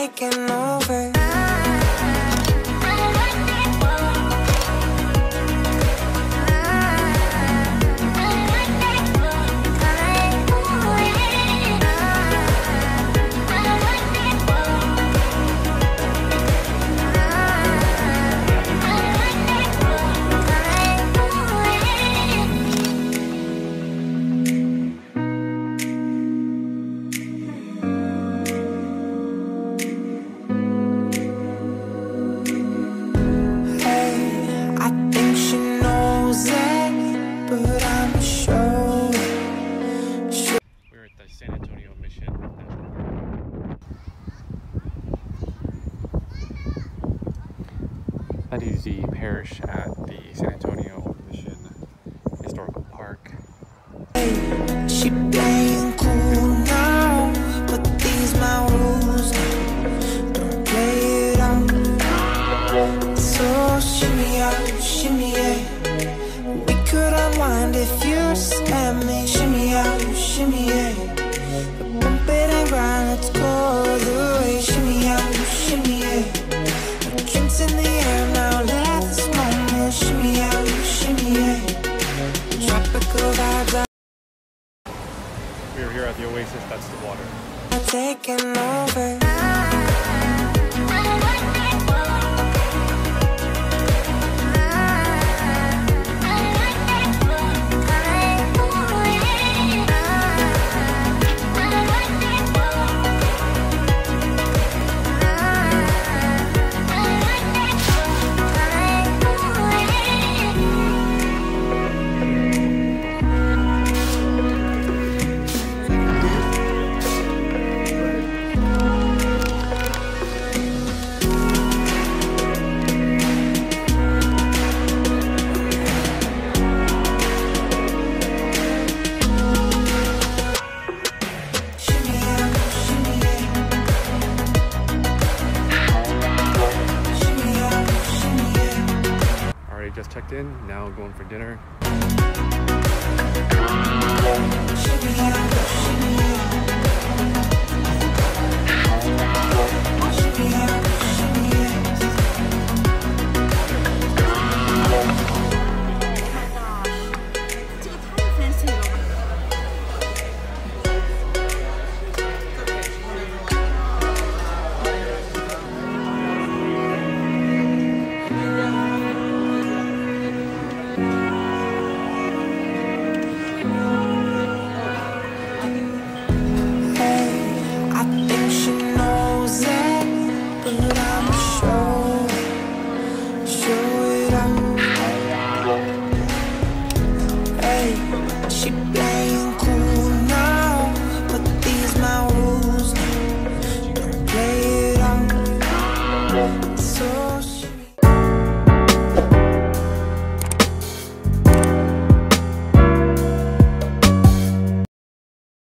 Making no That is the parish at the San Antonio Mission Historical Park. She the oasis, that's the water. checked in, now going for dinner.